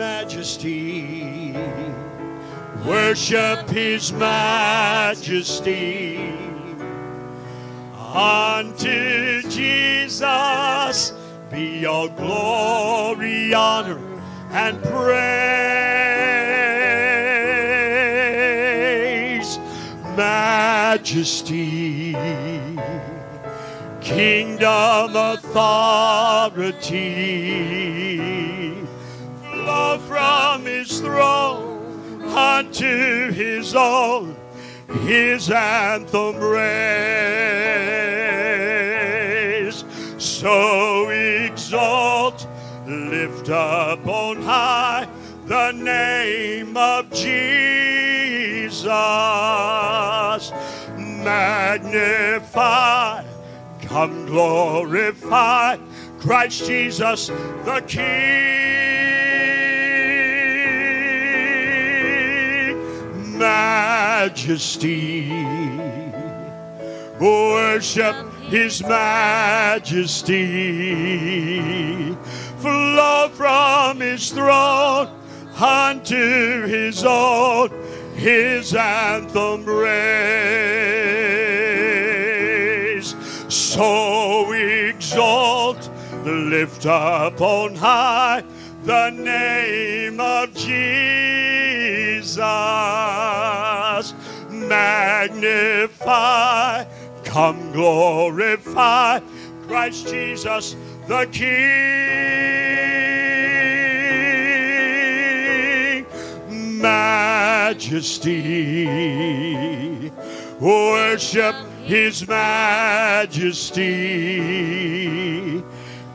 majesty. Worship his majesty. Unto Jesus be all glory, honor, and praise. Majesty, kingdom authority from his throne unto his own, his anthem raise. So exalt, lift up on high the name of Jesus. Magnify, come glorify Christ Jesus the King. Majesty, worship his majesty. Flow from his throne unto his own, his anthem raise. So exalt, lift up on high the name of Jesus. Magnify, come glorify Christ Jesus the King. Majesty, worship his majesty.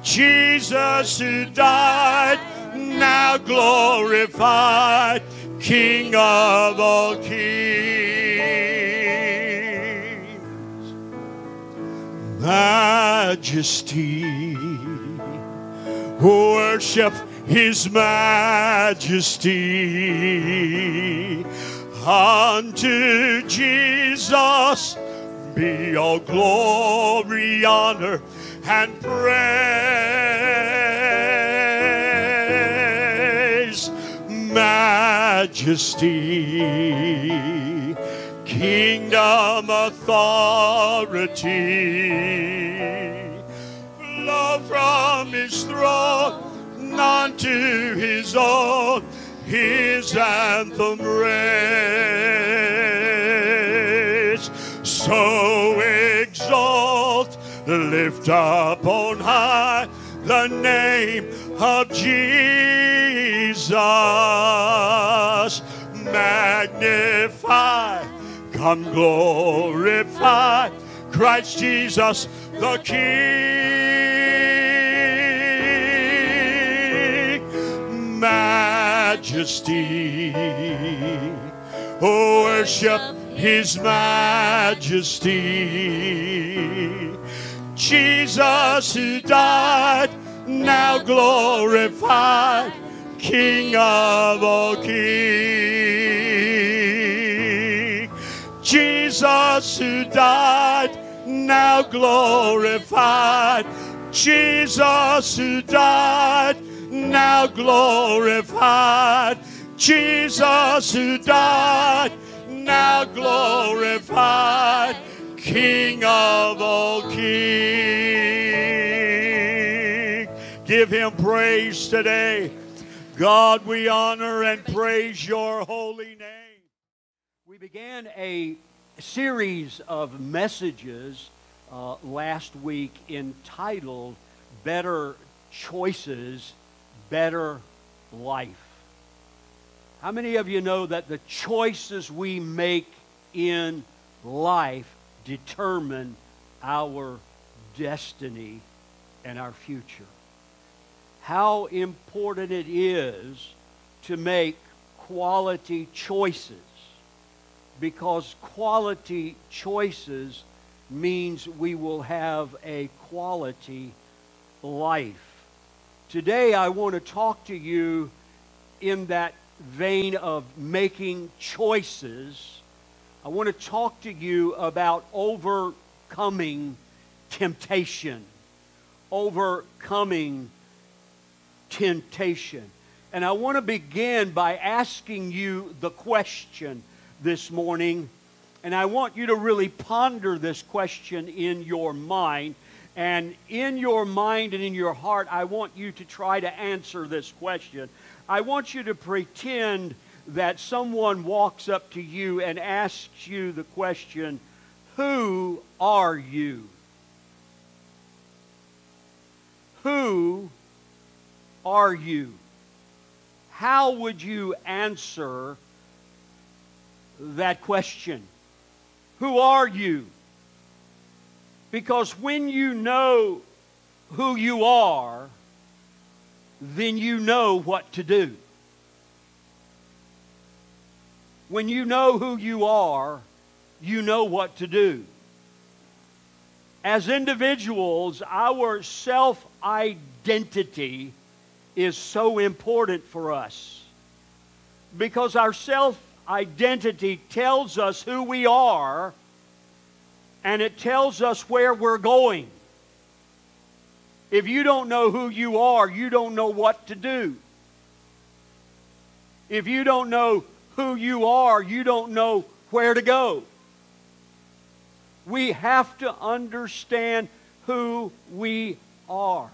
Jesus who died, now glorified, King of all kings. Majesty, who worship his majesty. Unto Jesus be all glory, honor, and praise. Majesty, kingdom authority flow from his throne unto his own, his anthem raise. So exalt, lift up on high the name of Jesus. Magnify, come glorify Christ Jesus the King. Majesty, oh, worship his majesty. Jesus who died, now glorified, King of all kings. Jesus who died, now glorified. Jesus who died, now glorified. Jesus who died, now glorified. King of all kings. Give him praise today. God, we honor and praise your holy name. We began a series of messages uh, last week entitled Better Choices, Better Life. How many of you know that the choices we make in life determine our destiny and our future? How important it is to make quality choices because quality choices means we will have a quality life. Today, I want to talk to you in that vein of making choices. I want to talk to you about overcoming temptation. Overcoming temptation. And I want to begin by asking you the question this morning. And I want you to really ponder this question in your mind. And in your mind and in your heart, I want you to try to answer this question. I want you to pretend that someone walks up to you and asks you the question, Who are you? Who are you? How would you answer that question? Who are you? Because when you know who you are, then you know what to do. When you know who you are, you know what to do. As individuals, our self identity is so important for us because our self identity tells us who we are and it tells us where we're going. If you don't know who you are, you don't know what to do. If you don't know who you are, you don't know where to go. We have to understand who we are.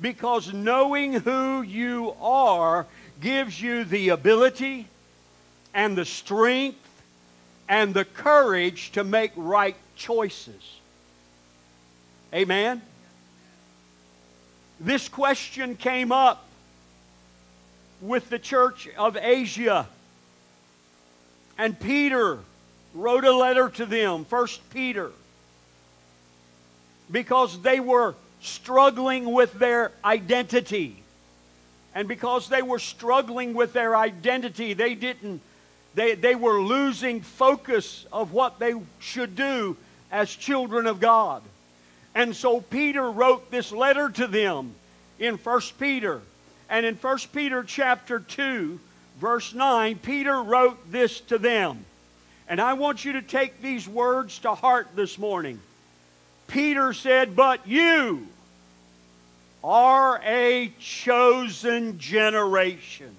Because knowing who you are gives you the ability and the strength and the courage to make right choices. Amen? This question came up with the church of Asia and Peter wrote a letter to them, First Peter, because they were struggling with their identity. And because they were struggling with their identity, they didn't they, they were losing focus of what they should do as children of God. And so Peter wrote this letter to them in First Peter. And in First Peter chapter 2, verse 9, Peter wrote this to them. And I want you to take these words to heart this morning. Peter said, But you are a chosen generation.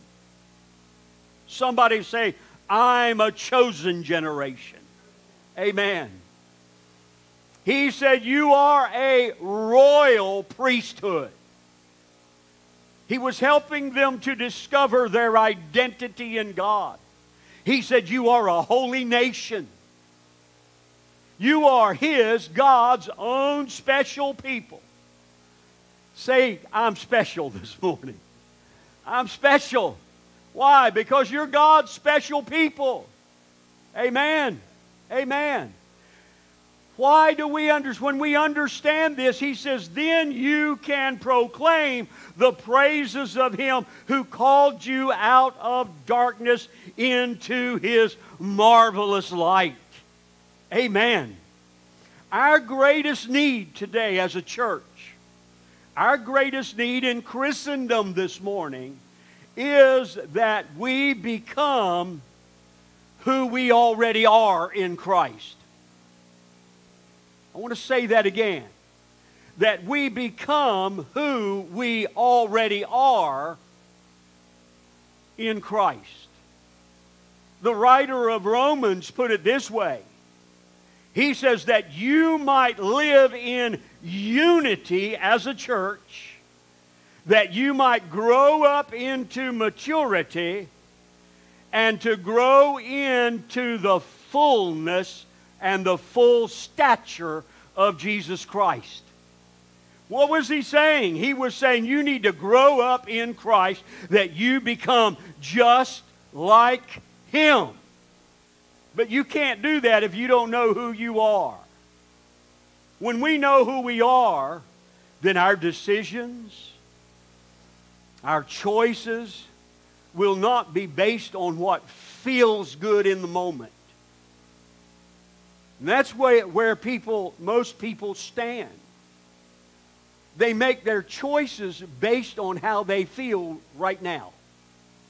Somebody say, I'm a chosen generation. Amen. He said, You are a royal priesthood. He was helping them to discover their identity in God. He said, You are a holy nation. You are His, God's own special people. Say, I'm special this morning. I'm special. Why? Because you're God's special people. Amen. Amen. Why do we understand? When we understand this, he says, then you can proclaim the praises of him who called you out of darkness into his marvelous light. Amen. Our greatest need today as a church, our greatest need in Christendom this morning, is that we become who we already are in Christ. I want to say that again. That we become who we already are in Christ. The writer of Romans put it this way He says that you might live in unity as a church, that you might grow up into maturity and to grow into the fullness and the full stature of Jesus Christ. What was he saying? He was saying you need to grow up in Christ that you become just like him. But you can't do that if you don't know who you are. When we know who we are, then our decisions, our choices will not be based on what feels good in the moment. And that's where, where people, most people stand. They make their choices based on how they feel right now.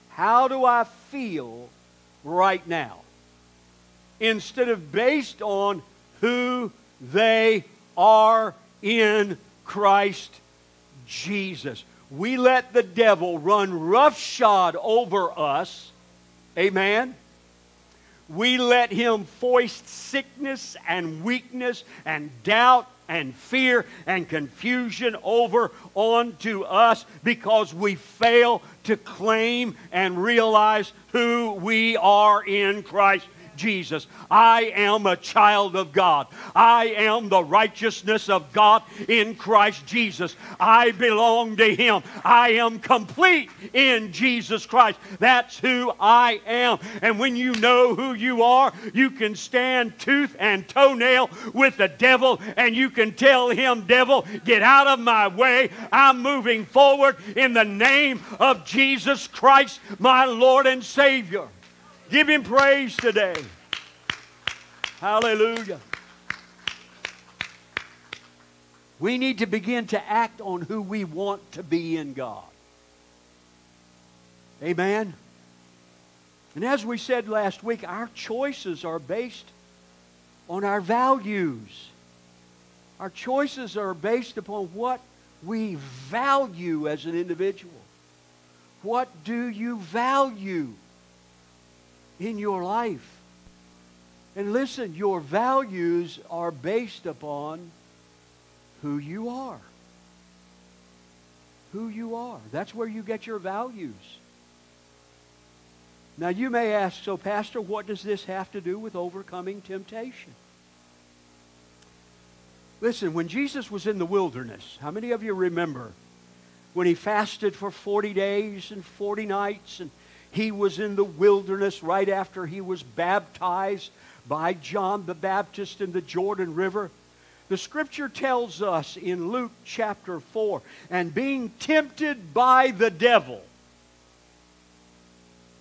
How do I feel right now? Instead of based on who they are in Christ Jesus. we let the devil run roughshod over us. Amen. We let him foist sickness and weakness and doubt and fear and confusion over onto us because we fail to claim and realize who we are in Christ Jesus. I am a child of God. I am the righteousness of God in Christ Jesus. I belong to Him. I am complete in Jesus Christ. That's who I am. And when you know who you are, you can stand tooth and toenail with the devil and you can tell him, Devil, get out of my way. I'm moving forward in the name of Jesus Christ, my Lord and Savior. Give him praise today. Hallelujah. We need to begin to act on who we want to be in God. Amen. And as we said last week, our choices are based on our values. Our choices are based upon what we value as an individual. What do you value? In your life. And listen, your values are based upon who you are. Who you are. That's where you get your values. Now, you may ask, so, Pastor, what does this have to do with overcoming temptation? Listen, when Jesus was in the wilderness, how many of you remember when he fasted for 40 days and 40 nights and he was in the wilderness right after he was baptized by John the Baptist in the Jordan River. The scripture tells us in Luke chapter 4 and being tempted by the devil.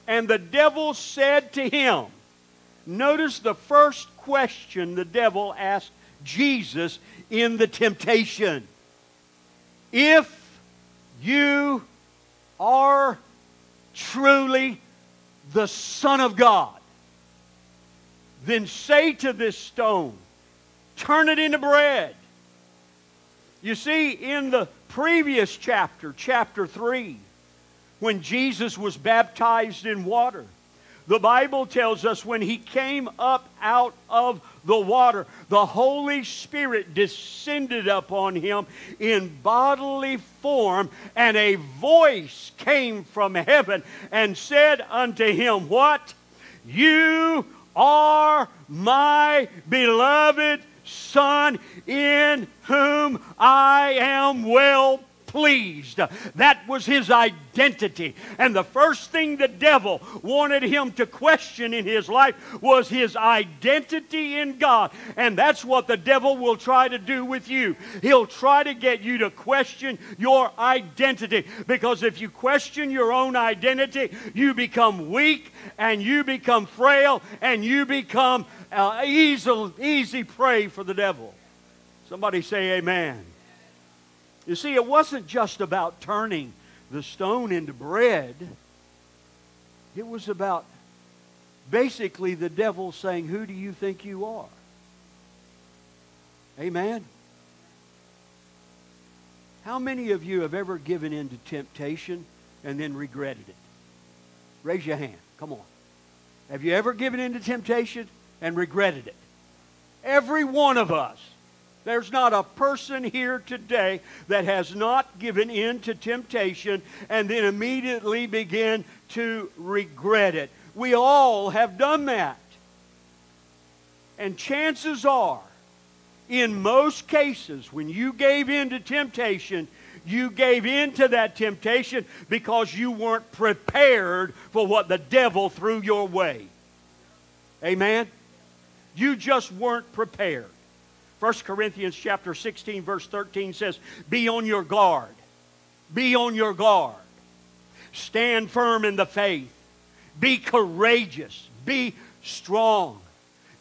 And the devil said to him, Notice the first question the devil asked Jesus in the temptation. If you are truly the Son of God, then say to this stone, turn it into bread. You see, in the previous chapter, chapter 3, when Jesus was baptized in water, the Bible tells us when he came up out of the water, the Holy Spirit descended upon him in bodily form, and a voice came from heaven and said unto him, What? You are my beloved Son, in whom I am well pleased. That was his identity. And the first thing the devil wanted him to question in his life was his identity in God. And that's what the devil will try to do with you. He'll try to get you to question your identity. Because if you question your own identity, you become weak and you become frail and you become uh, easy, easy prey for the devil. Somebody say amen. You see, it wasn't just about turning the stone into bread, it was about basically the devil saying, Who do you think you are? Amen. How many of you have ever given in to temptation and then regretted it? Raise your hand. Come on. Have you ever given in to temptation and regretted it? Every one of us. There's not a person here today that has not given in to temptation and then immediately begin to regret it. We all have done that. And chances are, in most cases, when you gave in to temptation, you gave in to that temptation because you weren't prepared for what the devil threw your way. Amen? You just weren't prepared. 1 Corinthians chapter 16 verse 13 says, "Be on your guard. Be on your guard. Stand firm in the faith. Be courageous. Be strong."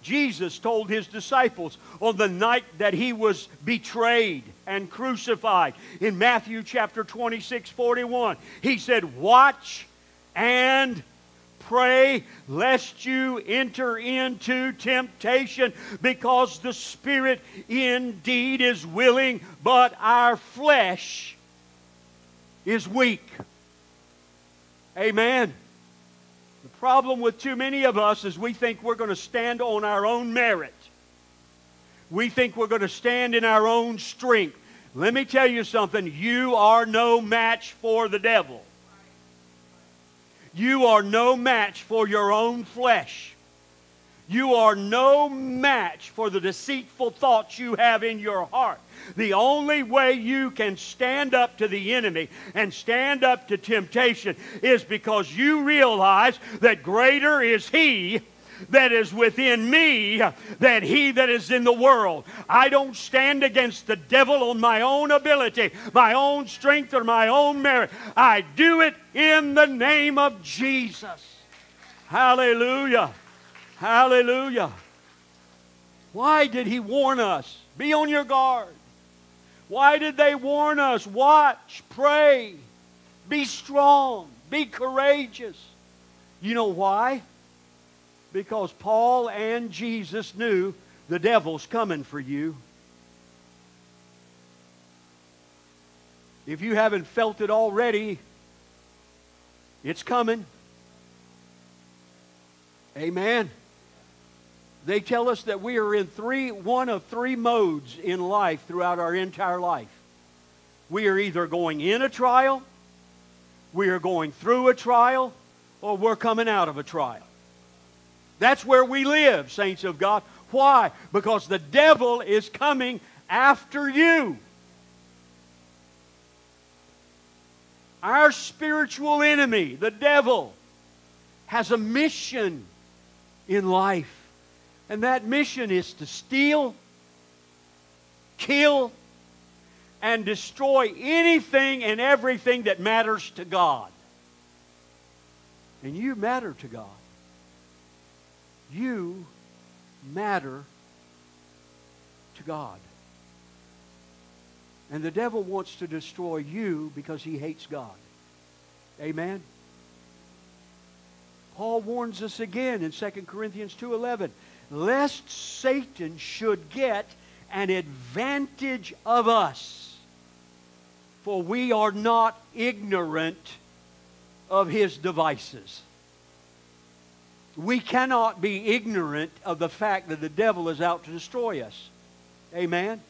Jesus told his disciples on the night that he was betrayed and crucified in Matthew chapter 26 41. He said, Watch and pray lest you enter into temptation because the spirit indeed is willing, but our flesh is weak. Amen. The problem with too many of us is we think we're going to stand on our own merit. We think we're going to stand in our own strength. Let me tell you something. You are no match for the devil. You are no match for your own flesh. You are no match for the deceitful thoughts you have in your heart. The only way you can stand up to the enemy and stand up to temptation is because you realize that greater is He that is within me than he that is in the world. I don't stand against the devil on my own ability, my own strength, or my own merit. I do it in the name of Jesus. Hallelujah. Hallelujah. Why did he warn us? Be on your guard. Why did they warn us? Watch, pray, be strong, be courageous. You know why? Because Paul and Jesus knew the devil's coming for you. If you haven't felt it already, it's coming. Amen. They tell us that we are in three, one of three modes in life throughout our entire life. We are either going in a trial, we are going through a trial, or we're coming out of a trial. That's where we live, saints of God. Why? Because the devil is coming after you. Our spiritual enemy, the devil, has a mission in life. And that mission is to steal, kill, and destroy anything and everything that matters to God. And you matter to God. You matter to God. And the devil wants to destroy you because he hates God. Amen. Paul warns us again in 2 Corinthians 2:11, lest Satan should get an advantage of us. For we are not ignorant of his devices. We cannot be ignorant of the fact that the devil is out to destroy us. Amen.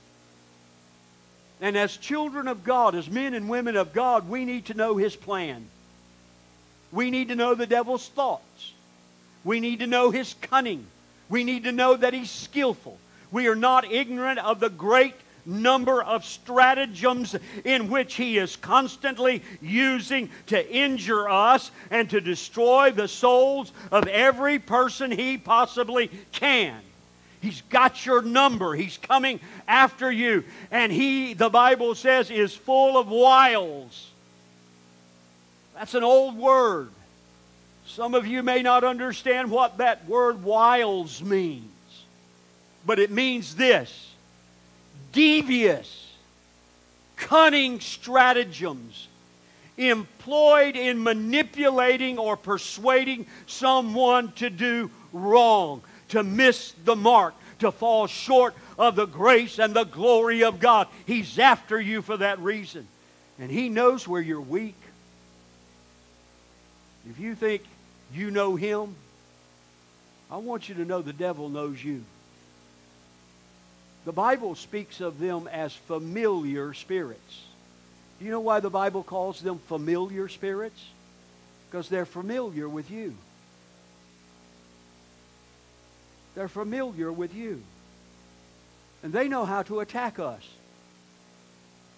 And as children of God, as men and women of God, we need to know his plan. We need to know the devil's thoughts. We need to know his cunning. We need to know that he's skillful. We are not ignorant of the great number of stratagems in which he is constantly using to injure us and to destroy the souls of every person he possibly can. He's got your number. He's coming after you. And he, the Bible says, is full of wiles. That's an old word. Some of you may not understand what that word wiles means. But it means this devious, cunning stratagems employed in manipulating or persuading someone to do wrong, to miss the mark, to fall short of the grace and the glory of God. He's after you for that reason. And He knows where you're weak. If you think you know Him, I want you to know the devil knows you. The Bible speaks of them as familiar spirits. Do you know why the Bible calls them familiar spirits? Because they're familiar with you. They're familiar with you. And they know how to attack us.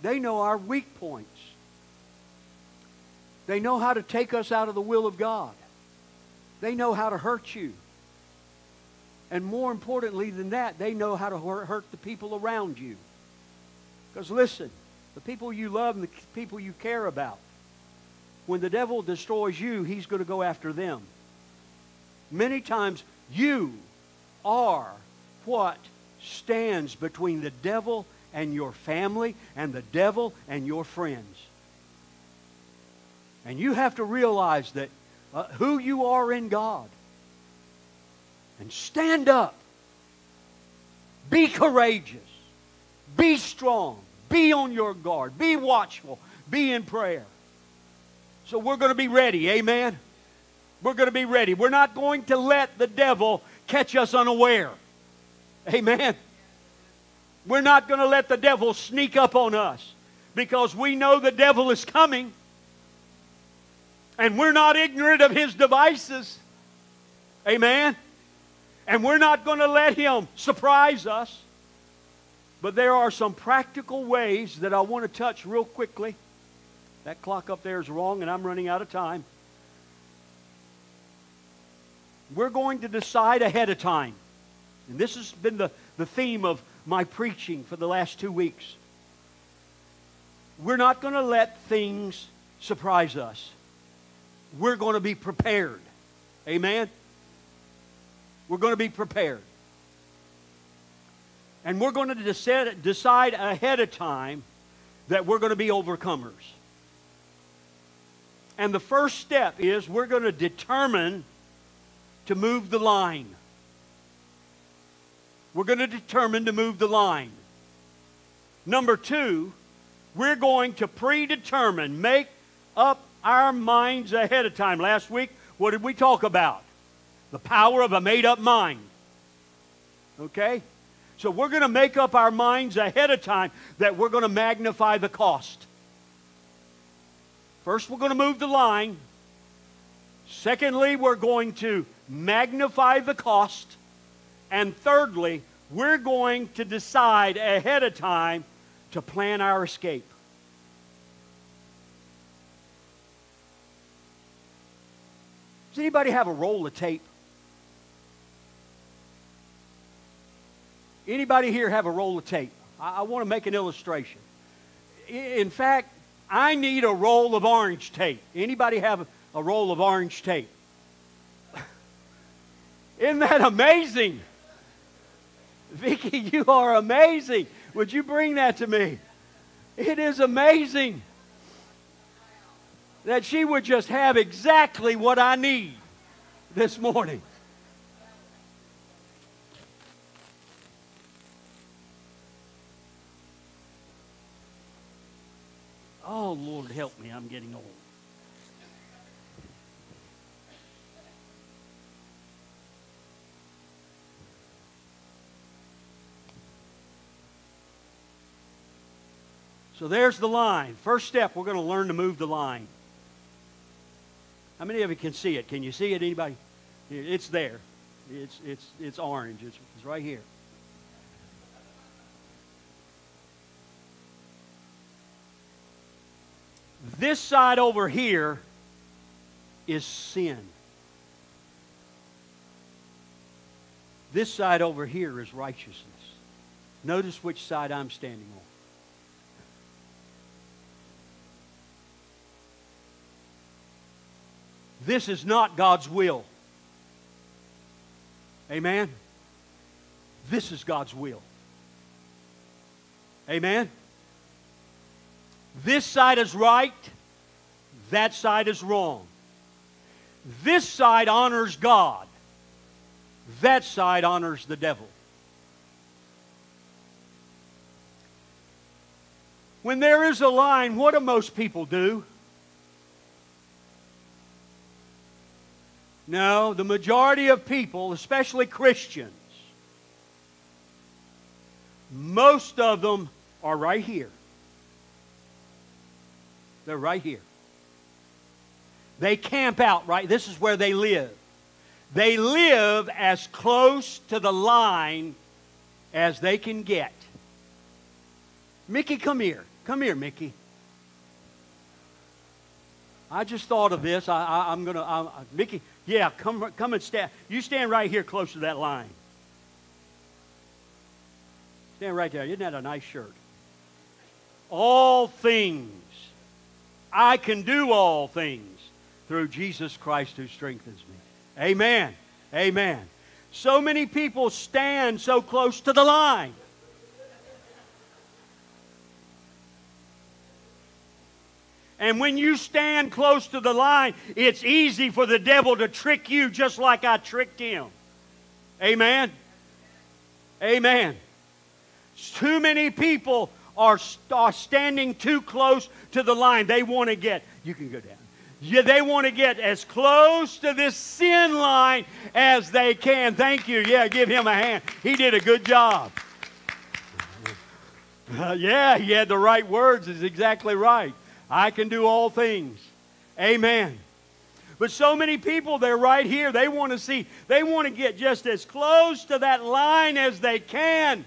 They know our weak points. They know how to take us out of the will of God. They know how to hurt you. And more importantly than that, they know how to hurt the people around you. Because listen, the people you love and the people you care about, when the devil destroys you, he's going to go after them. Many times, you are what stands between the devil and your family and the devil and your friends. And you have to realize that uh, who you are in God and stand up. Be courageous. Be strong. Be on your guard. Be watchful. Be in prayer. So we're going to be ready. Amen. We're going to be ready. We're not going to let the devil catch us unaware. Amen. We're not going to let the devil sneak up on us because we know the devil is coming and we're not ignorant of his devices. Amen. And we're not going to let him surprise us. But there are some practical ways that I want to touch real quickly. That clock up there is wrong, and I'm running out of time. We're going to decide ahead of time. And this has been the, the theme of my preaching for the last two weeks. We're not going to let things surprise us. We're going to be prepared. Amen? We're going to be prepared. And we're going to decide, ahead of time that we're going to be overcomers. And the first step is we're going to determine to move the line. We're going to determine to move the line. Number two, we're going to predetermine, make up our minds ahead of time. Last week, what did we talk about? The power of a made up mind. Okay? So we're going to make up our minds ahead of time that we're going to magnify the cost. First, we're going to move the line. Secondly, we're going to magnify the cost. And thirdly, we're going to decide ahead of time to plan our escape. Does anybody have a roll of tape? Anybody here have a roll of tape? I, I want to make an illustration. In fact, I need a roll of orange tape. Anybody have a roll of orange tape? Isn't that amazing? Vicki, you are amazing. Would you bring that to me? It is amazing that she would just have exactly what I need this morning. Oh, Lord, help me. I'm getting old. So there's the line. First step, we're going to learn to move the line. How many of you can see it? Can you see it? Anybody? It's there. It's, it's, it's orange. It's, it's right here. This side over here is sin. This side over here is righteousness. Notice which side I'm standing on. This is not God's will. Amen? This is God's will. Amen? This side is right, that side is wrong. This side honors God, that side honors the devil. When there is a line, what do most people do? No, the majority of people, especially Christians, most of them are right here. They're right here. They camp out, right? This is where they live. They live as close to the line as they can get. Mickey, come here. Come here, Mickey. I just thought of this. I, am going to, Mickey, yeah, come, come and stand. You stand right here close to that line. Stand right there. Isn't that a nice shirt? All things. I can do all things through Jesus Christ who strengthens me. Amen. Amen. So many people stand so close to the line. And when you stand close to the line, it's easy for the devil to trick you just like I tricked him. Amen? Amen. Too many people are, are standing too close to the line. They want to get, you can go down. Yeah, they want to get as close to this sin line as they can. Thank you. Yeah, give him a hand. He did a good job. Uh, yeah, he had the right words. Is exactly right. I can do all things. Amen. But so many people, they're right here. They want to see, they want to get just as close to that line as they can.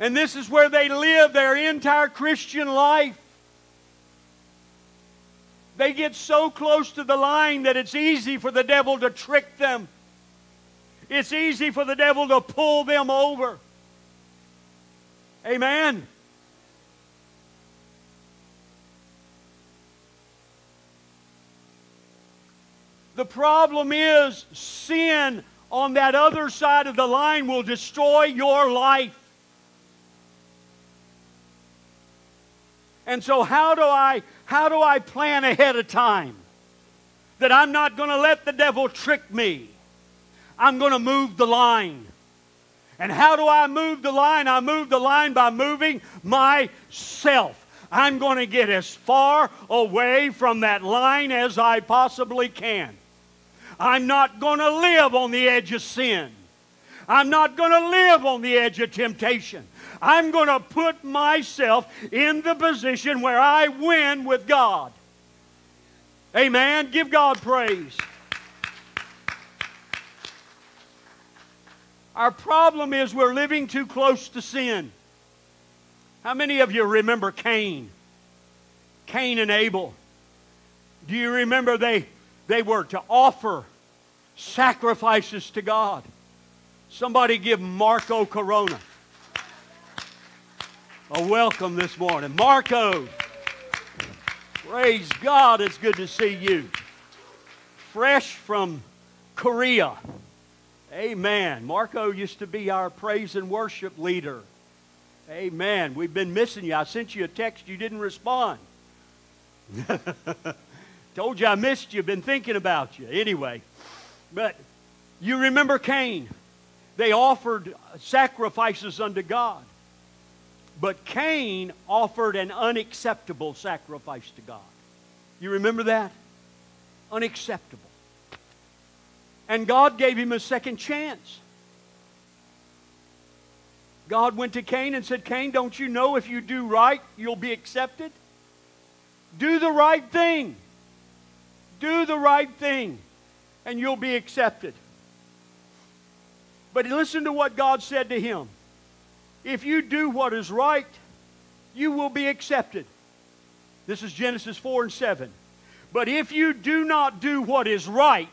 And this is where they live their entire Christian life. They get so close to the line that it's easy for the devil to trick them. It's easy for the devil to pull them over. Amen. The problem is sin on that other side of the line will destroy your life. And so how do I how do I plan ahead of time that I'm not going to let the devil trick me? I'm going to move the line. And how do I move the line? I move the line by moving myself. I'm going to get as far away from that line as I possibly can. I'm not going to live on the edge of sin. I'm not going to live on the edge of temptation. I'm going to put myself in the position where I win with God. Amen. Give God praise. Our problem is we're living too close to sin. How many of you remember Cain? Cain and Abel. Do you remember they, they were to offer sacrifices to God. Somebody give Marco Corona a welcome this morning. Marco, praise God, it's good to see you. Fresh from Korea. Amen. Marco used to be our praise and worship leader. Amen. We've been missing you. I sent you a text, you didn't respond. Told you I missed you, been thinking about you. Anyway, but you remember Cain. They offered sacrifices unto God. But Cain offered an unacceptable sacrifice to God. You remember that? Unacceptable. And God gave him a second chance. God went to Cain and said, Cain, don't you know if you do right, you'll be accepted? Do the right thing. Do the right thing and you'll be accepted. But listen to what God said to him. If you do what is right, you will be accepted. This is Genesis 4 and 7. But if you do not do what is right,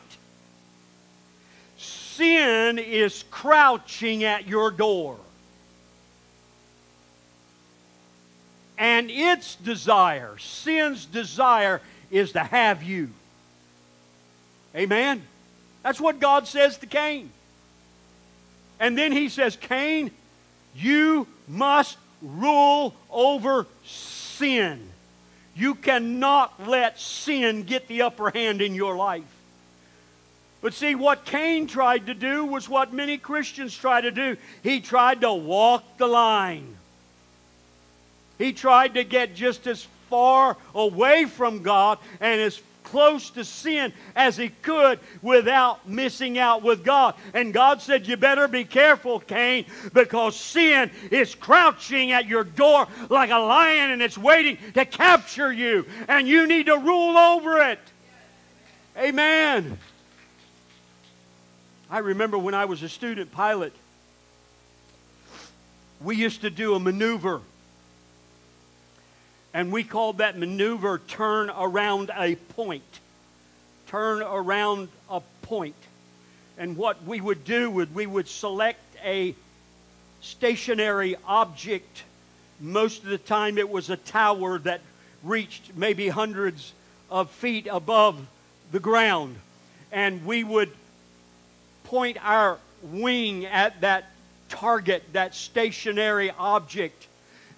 sin is crouching at your door. And its desire, sin's desire, is to have you. Amen? That's what God says to Cain. And then he says, Cain, you must rule over sin. You cannot let sin get the upper hand in your life. But see, what Cain tried to do was what many Christians try to do. He tried to walk the line. He tried to get just as far away from God and as close to sin as he could without missing out with God. And God said, You better be careful, Cain, because sin is crouching at your door like a lion and it's waiting to capture you. And you need to rule over it. Amen. I remember when I was a student pilot, we used to do a maneuver and we called that maneuver turn around a point. Turn around a point. And what we would do would we would select a stationary object. Most of the time it was a tower that reached maybe hundreds of feet above the ground. And we would point our wing at that target, that stationary object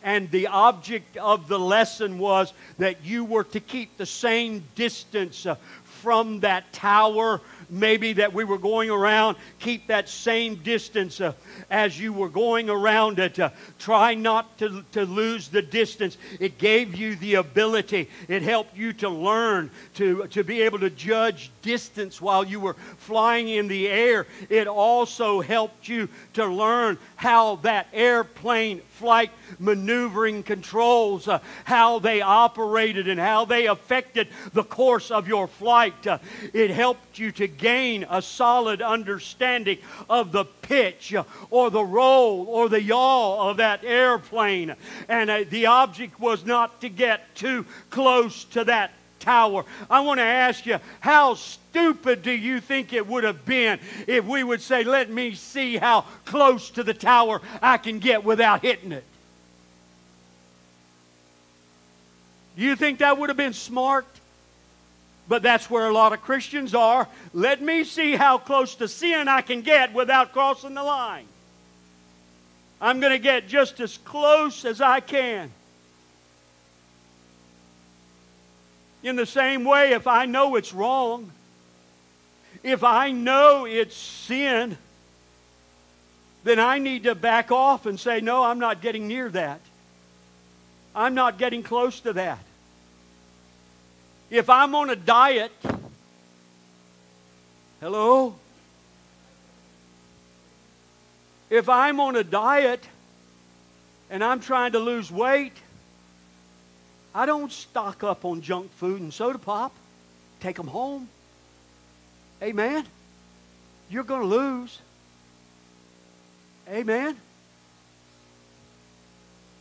and the object of the lesson was that you were to keep the same distance uh, from that tower maybe that we were going around, keep that same distance uh, as you were going around it. Uh, try not to, to lose the distance. It gave you the ability, it helped you to learn to, to be able to judge distance while you were flying in the air. It also helped you to learn how that airplane flight maneuvering controls, uh, how they operated and how they affected the course of your flight. Uh, it helped you to gain a solid understanding of the pitch uh, or the roll or the yaw of that airplane. And uh, the object was not to get too close to that tower. I want to ask you, how stupid do you think it would have been if we would say, let me see how close to the tower I can get without hitting it? Do you think that would have been smart? But that's where a lot of Christians are. Let me see how close to sin I can get without crossing the line. I'm going to get just as close as I can. In the same way, if I know it's wrong, if I know it's sin, then I need to back off and say, No, I'm not getting near that. I'm not getting close to that. If I'm on a diet, hello? If I'm on a diet and I'm trying to lose weight, I don't stock up on junk food and soda pop. Take them home. Amen. You're going to lose. Amen.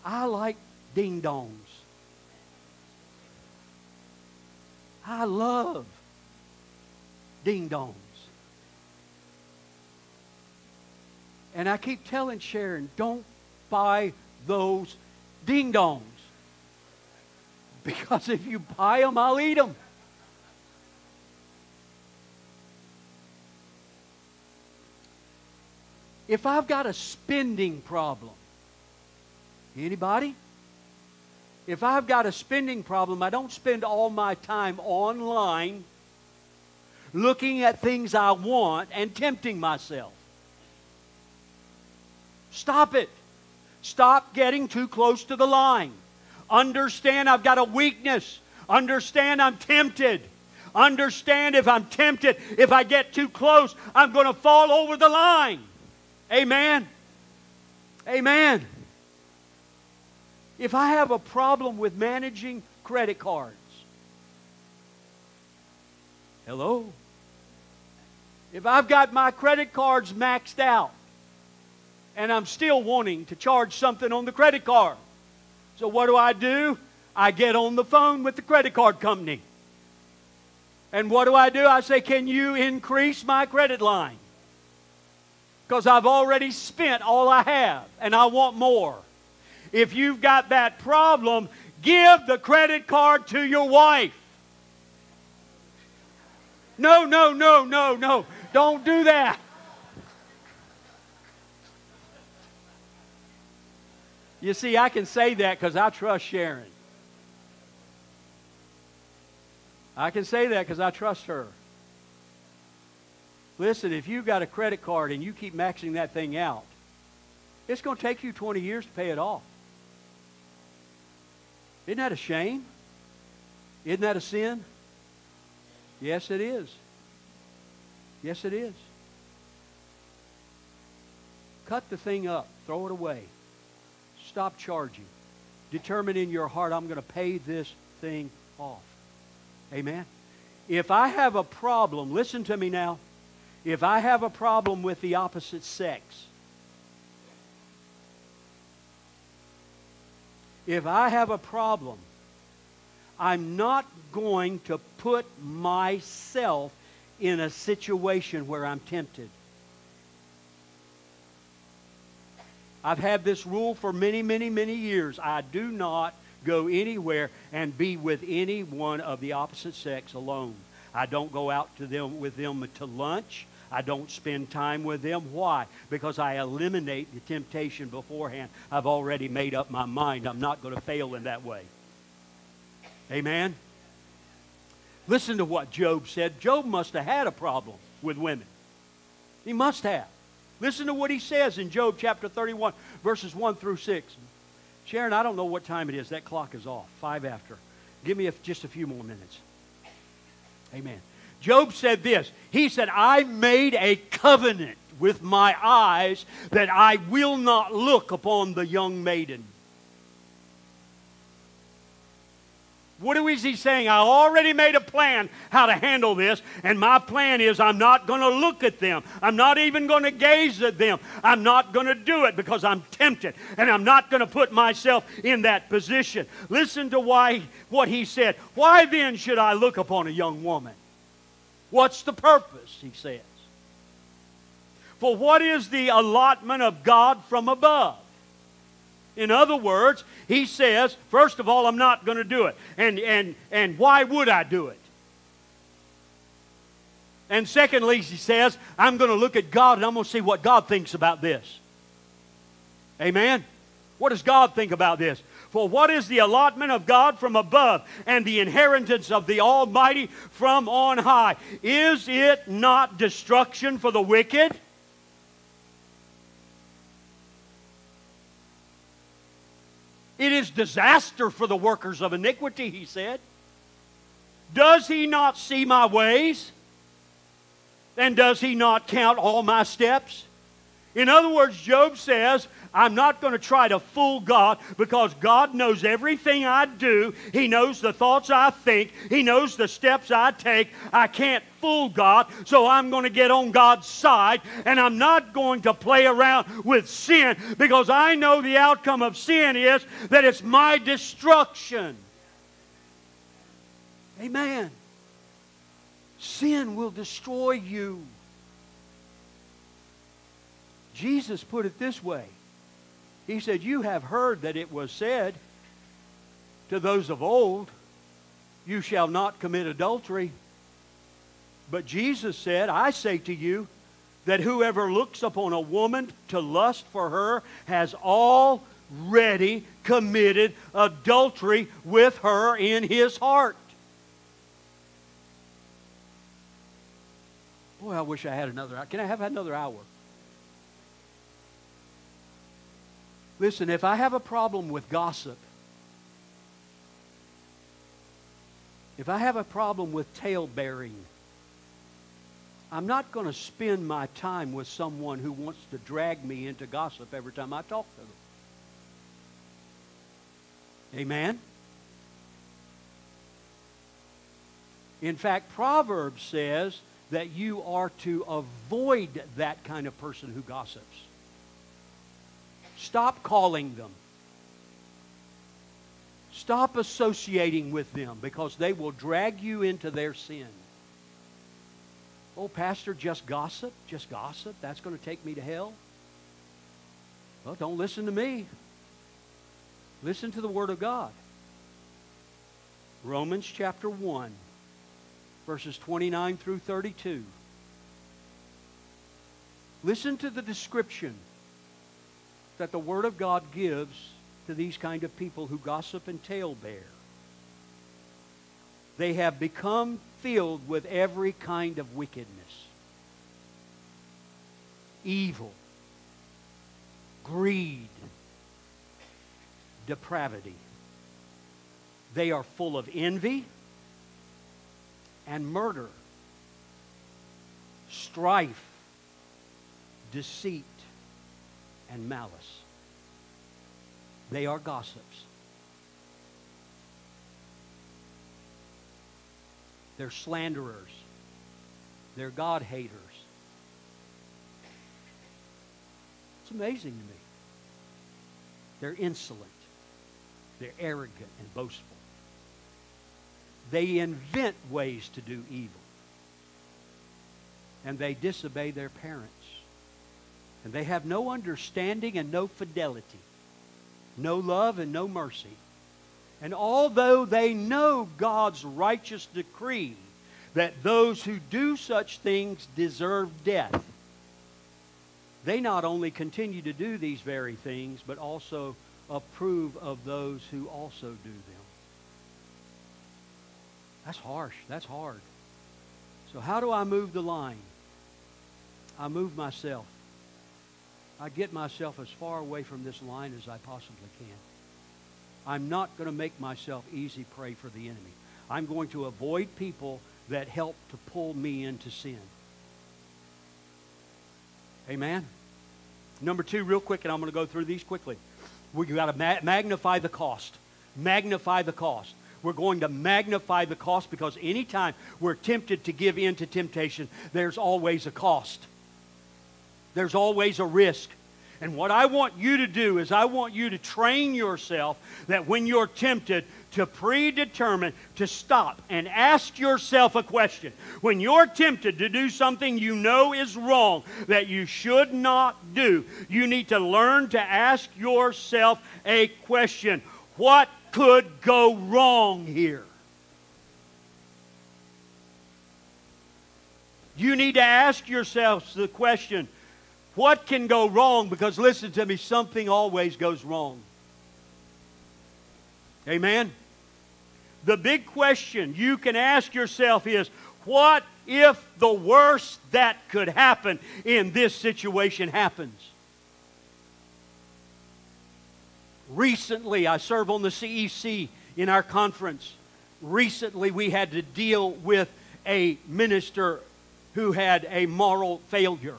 I like ding dongs. I love ding dongs. And I keep telling Sharon, don't buy those ding dongs. Because if you buy them, I'll eat them. If I've got a spending problem, anybody? If I've got a spending problem, I don't spend all my time online looking at things I want and tempting myself. Stop it. Stop getting too close to the line. Understand I've got a weakness. Understand I'm tempted. Understand if I'm tempted, if I get too close, I'm going to fall over the line. Amen. Amen. If I have a problem with managing credit cards, hello? If I've got my credit cards maxed out and I'm still wanting to charge something on the credit card, so what do I do? I get on the phone with the credit card company. And what do I do? I say, Can you increase my credit line? Because I've already spent all I have and I want more. If you've got that problem, give the credit card to your wife. No, no, no, no, no. Don't do that. You see, I can say that because I trust Sharon. I can say that because I trust her. Listen, if you've got a credit card and you keep maxing that thing out, it's going to take you 20 years to pay it off. Isn't that a shame? Isn't that a sin? Yes, it is. Yes, it is. Cut the thing up, throw it away. Stop charging. Determine in your heart, I'm going to pay this thing off. Amen. If I have a problem, listen to me now. If I have a problem with the opposite sex, if I have a problem, I'm not going to put myself in a situation where I'm tempted. I've had this rule for many, many, many years. I do not go anywhere and be with any one of the opposite sex alone. I don't go out to them with them to lunch. I don't spend time with them. Why? Because I eliminate the temptation beforehand. I've already made up my mind. I'm not going to fail in that way. Amen? Listen to what Job said. Job must have had a problem with women. He must have. Listen to what he says in Job chapter 31, verses 1 through 6. Sharon, I don't know what time it is. That clock is off. Five after. Give me a, just a few more minutes. Amen. Job said this He said, I made a covenant with my eyes that I will not look upon the young maiden. What is he saying? I already made a plan how to handle this, and my plan is I'm not going to look at them. I'm not even going to gaze at them. I'm not going to do it because I'm tempted, and I'm not going to put myself in that position. Listen to why what he said. Why then should I look upon a young woman? What's the purpose? He says. For what is the allotment of God from above? In other words, he says, first of all, I'm not going to do it. And, and, and why would I do it? And secondly, he says, I'm going to look at God and I'm going to see what God thinks about this. Amen? What does God think about this? For what is the allotment of God from above and the inheritance of the Almighty from on high? Is it not destruction for the wicked? It is disaster for the workers of iniquity, he said. Does he not see my ways? And does he not count all my steps? In other words, Job says, I'm not going to try to fool God because God knows everything I do. He knows the thoughts I think. He knows the steps I take. I can't fool God, so I'm going to get on God's side and I'm not going to play around with sin because I know the outcome of sin is that it's my destruction. Amen. Sin will destroy you. Jesus put it this way He said, You have heard that it was said to those of old, You shall not commit adultery. But Jesus said, I say to you, that whoever looks upon a woman to lust for her has already committed adultery with her in his heart. Boy, I wish I had another hour. Can I have another hour? Listen, if I have a problem with gossip, if I have a problem with tale bearing, I'm not going to spend my time with someone who wants to drag me into gossip every time I talk to them. Amen? In fact, Proverbs says that you are to avoid that kind of person who gossips. Stop calling them. Stop associating with them because they will drag you into their sin. Oh, Pastor, just gossip? Just gossip? That's going to take me to hell? Well, don't listen to me. Listen to the Word of God. Romans chapter 1, verses 29 through 32. Listen to the description that the Word of God gives to these kind of people who gossip and tale bear. They have become filled with every kind of wickedness, evil, greed, depravity. They are full of envy and murder, strife, deceit, and malice. They are gossips. They're slanderers. They're God haters. It's amazing to me. They're insolent. They're arrogant and boastful. They invent ways to do evil. And they disobey their parents. And they have no understanding and no fidelity, no love and no mercy. And although they know God's righteous decree that those who do such things deserve death, they not only continue to do these very things, but also approve of those who also do them. That's harsh. That's hard. So, how do I move the line? I move myself. I get myself as far away from this line as I possibly can. I'm not going to make myself easy prey for the enemy. I'm going to avoid people that help to pull me into sin. Amen. Number two, real quick, and I'm going to go through these quickly. We've got to ma- magnify the cost. Magnify the cost. We're going to magnify the cost because anytime we're tempted to give in to temptation, there's always a cost. There's always a risk. And what I want you to do is I want you to train yourself that when you're tempted to predetermine to stop and ask yourself a question. When you're tempted to do something you know is wrong that you should not do, you need to learn to ask yourself a question. What could go wrong here? You need to ask yourselves the question what can go wrong? Because listen to me, something always goes wrong. Amen? The big question you can ask yourself is what if the worst that could happen in this situation happens? Recently, I serve on the CEC in our conference. Recently, we had to deal with a minister who had a moral failure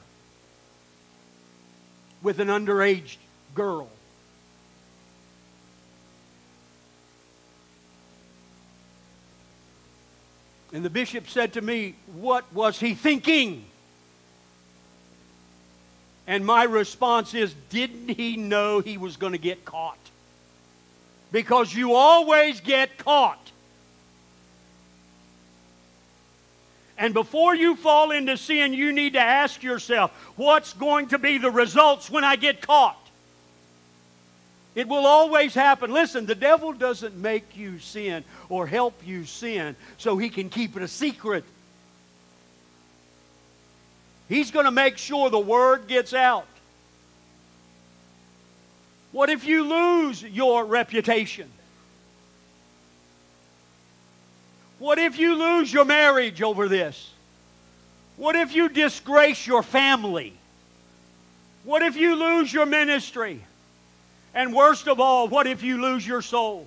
with an underage girl. And the bishop said to me, What was he thinking? And my response is, Didn't he know he was going to get caught? Because you always get caught. And before you fall into sin, you need to ask yourself, what's going to be the results when I get caught? It will always happen. Listen, the devil doesn't make you sin or help you sin so he can keep it a secret. He's going to make sure the word gets out. What if you lose your reputation? What if you lose your marriage over this? What if you disgrace your family? What if you lose your ministry? And worst of all, what if you lose your soul?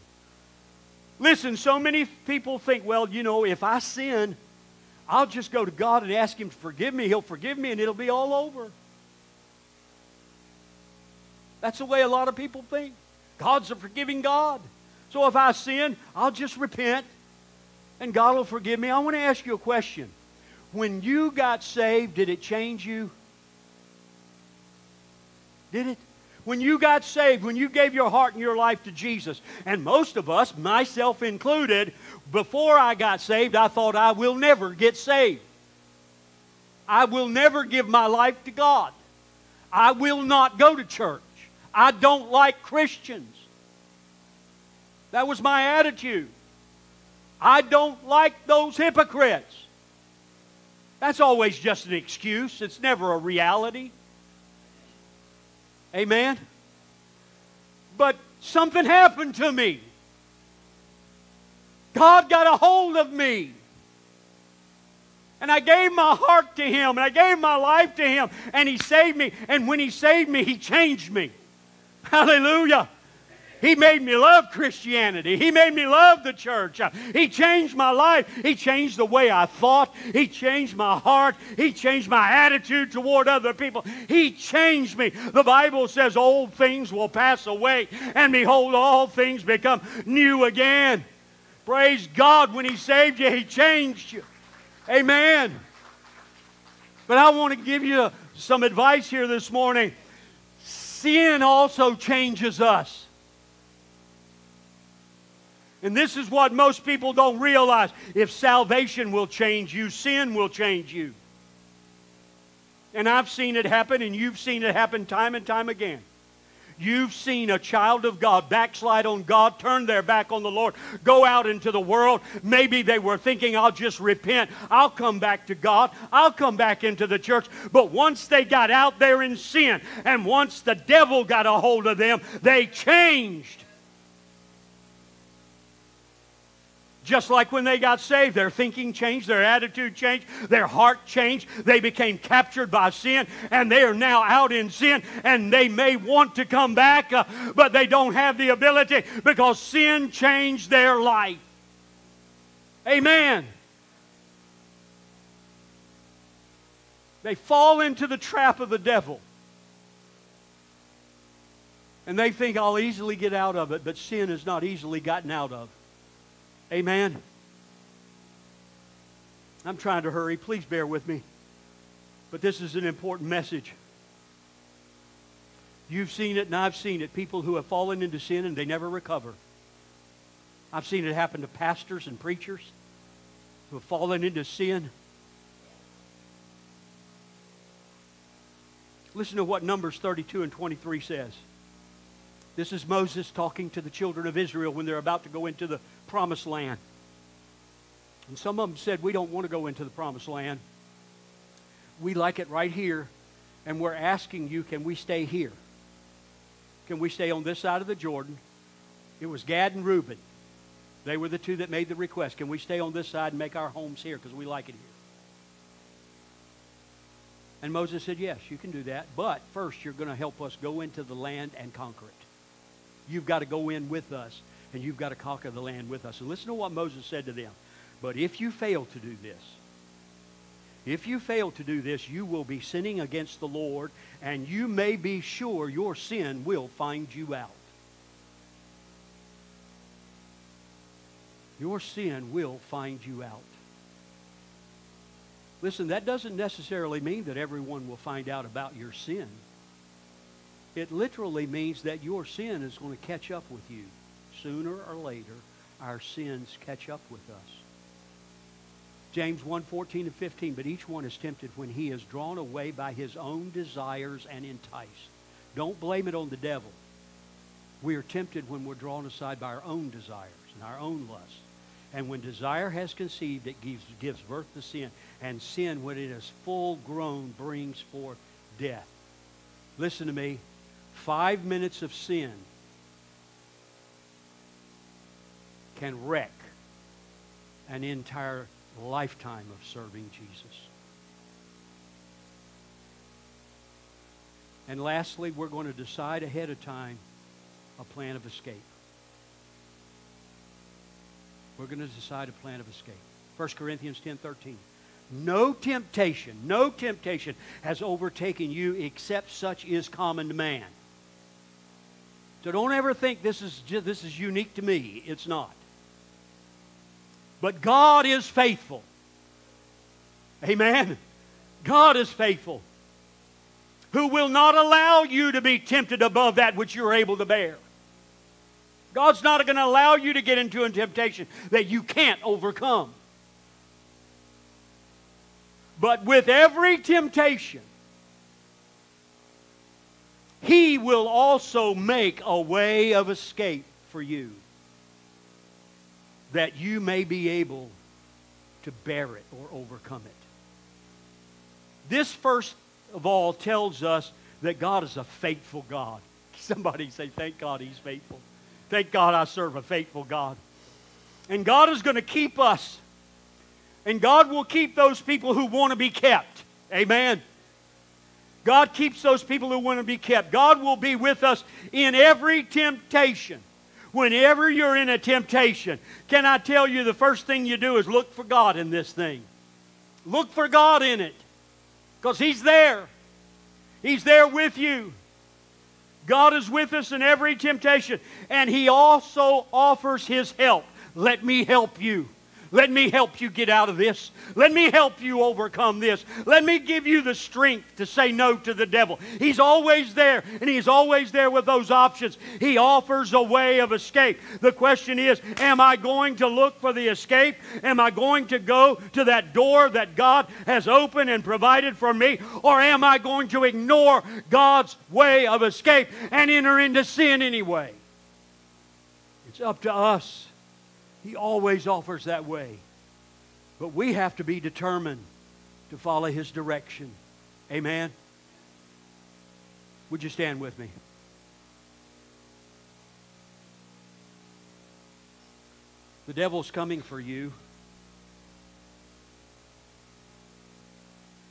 Listen, so many people think, well, you know, if I sin, I'll just go to God and ask Him to forgive me. He'll forgive me and it'll be all over. That's the way a lot of people think. God's a forgiving God. So if I sin, I'll just repent and God will forgive me. I want to ask you a question. When you got saved, did it change you? Did it? When you got saved, when you gave your heart and your life to Jesus, and most of us, myself included, before I got saved, I thought I will never get saved. I will never give my life to God. I will not go to church. I don't like Christians. That was my attitude. I don't like those hypocrites. That's always just an excuse, it's never a reality. Amen? But something happened to me. God got a hold of me. And I gave my heart to Him, and I gave my life to Him, and He saved me. And when He saved me, He changed me. Hallelujah. He made me love Christianity. He made me love the church. He changed my life. He changed the way I thought. He changed my heart. He changed my attitude toward other people. He changed me. The Bible says old things will pass away, and behold, all things become new again. Praise God. When He saved you, He changed you. Amen. But I want to give you some advice here this morning. Sin also changes us. And this is what most people don't realize. If salvation will change you, sin will change you. And I've seen it happen, and you've seen it happen time and time again. You've seen a child of God backslide on God, turn their back on the Lord, go out into the world. Maybe they were thinking, I'll just repent. I'll come back to God. I'll come back into the church. But once they got out there in sin, and once the devil got a hold of them, they changed. Just like when they got saved, their thinking changed, their attitude changed, their heart changed. They became captured by sin, and they are now out in sin, and they may want to come back, uh, but they don't have the ability because sin changed their life. Amen. They fall into the trap of the devil. And they think I'll easily get out of it, but sin is not easily gotten out of. Amen. I'm trying to hurry. Please bear with me. But this is an important message. You've seen it and I've seen it. People who have fallen into sin and they never recover. I've seen it happen to pastors and preachers who have fallen into sin. Listen to what Numbers 32 and 23 says. This is Moses talking to the children of Israel when they're about to go into the promised land. And some of them said, We don't want to go into the promised land. We like it right here, and we're asking you, can we stay here? Can we stay on this side of the Jordan? It was Gad and Reuben. They were the two that made the request. Can we stay on this side and make our homes here because we like it here? And Moses said, Yes, you can do that. But first, you're going to help us go into the land and conquer it. You've got to go in with us, and you've got to conquer the land with us. And listen to what Moses said to them. But if you fail to do this, if you fail to do this, you will be sinning against the Lord, and you may be sure your sin will find you out. Your sin will find you out. Listen, that doesn't necessarily mean that everyone will find out about your sin. It literally means that your sin is going to catch up with you. Sooner or later, our sins catch up with us. James 1 14 and 15. But each one is tempted when he is drawn away by his own desires and enticed. Don't blame it on the devil. We are tempted when we're drawn aside by our own desires and our own lusts. And when desire has conceived, it gives, gives birth to sin. And sin, when it is full grown, brings forth death. Listen to me. Five minutes of sin can wreck an entire lifetime of serving Jesus. And lastly, we're going to decide ahead of time a plan of escape. We're going to decide a plan of escape. 1 Corinthians 10 13. No temptation, no temptation has overtaken you except such is common to man. So don't ever think this is, this is unique to me. It's not. But God is faithful. Amen. God is faithful. Who will not allow you to be tempted above that which you're able to bear. God's not going to allow you to get into a temptation that you can't overcome. But with every temptation, he will also make a way of escape for you that you may be able to bear it or overcome it. This, first of all, tells us that God is a faithful God. Somebody say, Thank God He's faithful. Thank God I serve a faithful God. And God is going to keep us. And God will keep those people who want to be kept. Amen. God keeps those people who want to be kept. God will be with us in every temptation. Whenever you're in a temptation, can I tell you the first thing you do is look for God in this thing? Look for God in it because He's there. He's there with you. God is with us in every temptation, and He also offers His help. Let me help you. Let me help you get out of this. Let me help you overcome this. Let me give you the strength to say no to the devil. He's always there, and He's always there with those options. He offers a way of escape. The question is Am I going to look for the escape? Am I going to go to that door that God has opened and provided for me? Or am I going to ignore God's way of escape and enter into sin anyway? It's up to us he always offers that way. But we have to be determined to follow His direction. Amen? Would you stand with me? The devil's coming for you.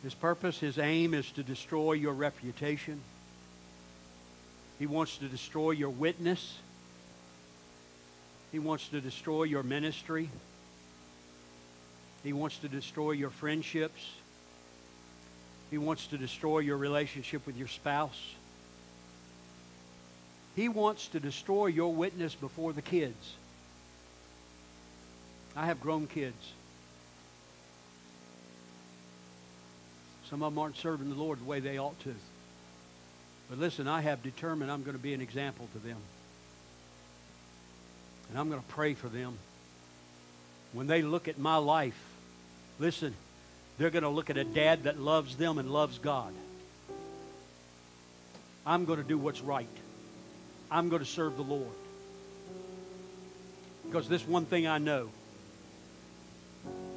His purpose, his aim is to destroy your reputation. He wants to destroy your witness. He wants to destroy your ministry. He wants to destroy your friendships. He wants to destroy your relationship with your spouse. He wants to destroy your witness before the kids. I have grown kids. Some of them aren't serving the Lord the way they ought to. But listen, I have determined I'm going to be an example to them. And I'm going to pray for them. When they look at my life, listen, they're going to look at a dad that loves them and loves God. I'm going to do what's right. I'm going to serve the Lord. Because this one thing I know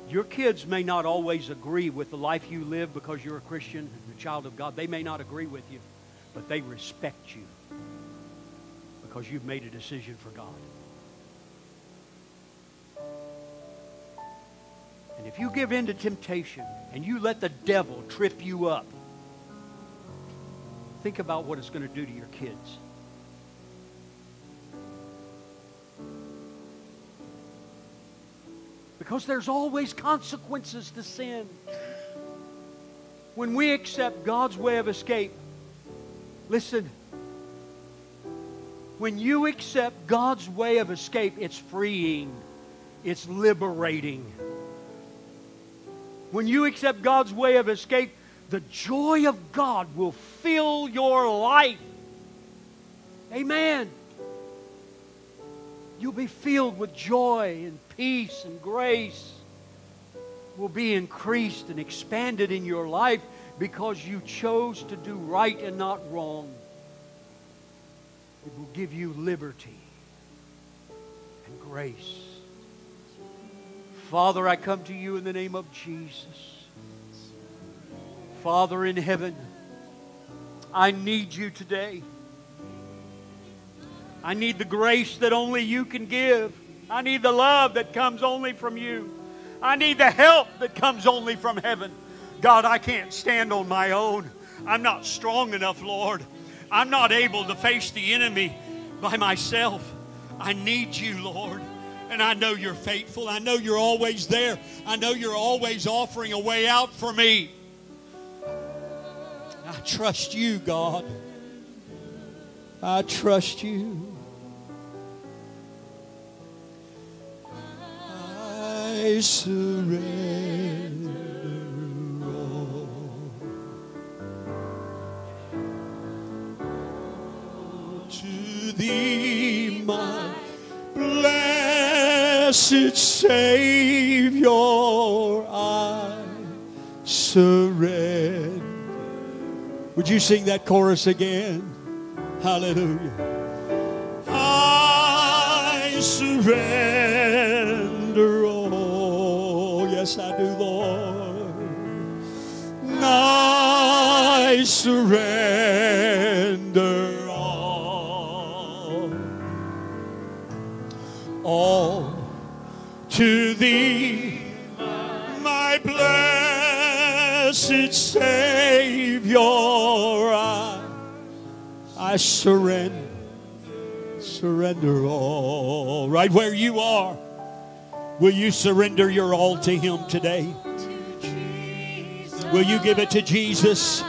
your kids may not always agree with the life you live because you're a Christian and a child of God. They may not agree with you, but they respect you because you've made a decision for God. If you give in to temptation and you let the devil trip you up, think about what it's going to do to your kids. Because there's always consequences to sin. When we accept God's way of escape, listen, when you accept God's way of escape, it's freeing, it's liberating. When you accept God's way of escape, the joy of God will fill your life. Amen. You'll be filled with joy and peace and grace. Will be increased and expanded in your life because you chose to do right and not wrong. It will give you liberty and grace. Father, I come to you in the name of Jesus. Father in heaven, I need you today. I need the grace that only you can give. I need the love that comes only from you. I need the help that comes only from heaven. God, I can't stand on my own. I'm not strong enough, Lord. I'm not able to face the enemy by myself. I need you, Lord. And I know you're faithful. I know you're always there. I know you're always offering a way out for me. I trust you, God. I trust you. I surrender all to thee, my blessed Savior. I surrender. Would you sing that chorus again? Hallelujah. I surrender all. Yes, I do, Lord. I surrender thee, my blessed Savior. I, I surrender surrender all. Right where you are, will you surrender your all to Him today? Will you give it to Jesus?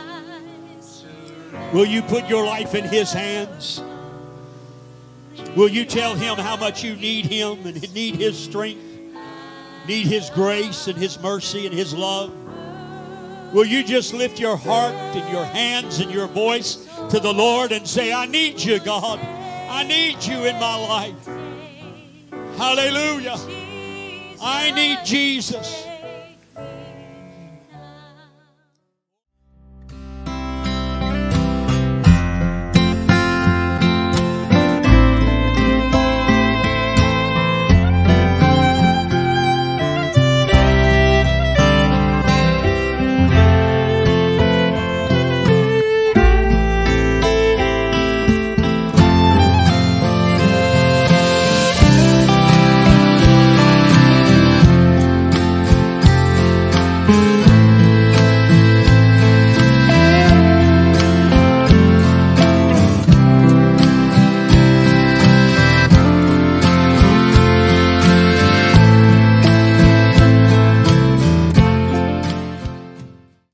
Will you put your life in His hands? Will you tell Him how much you need Him and need His strength, need His grace and His mercy and His love? Will you just lift your heart and your hands and your voice to the Lord and say, I need you, God. I need you in my life. Hallelujah. I need Jesus.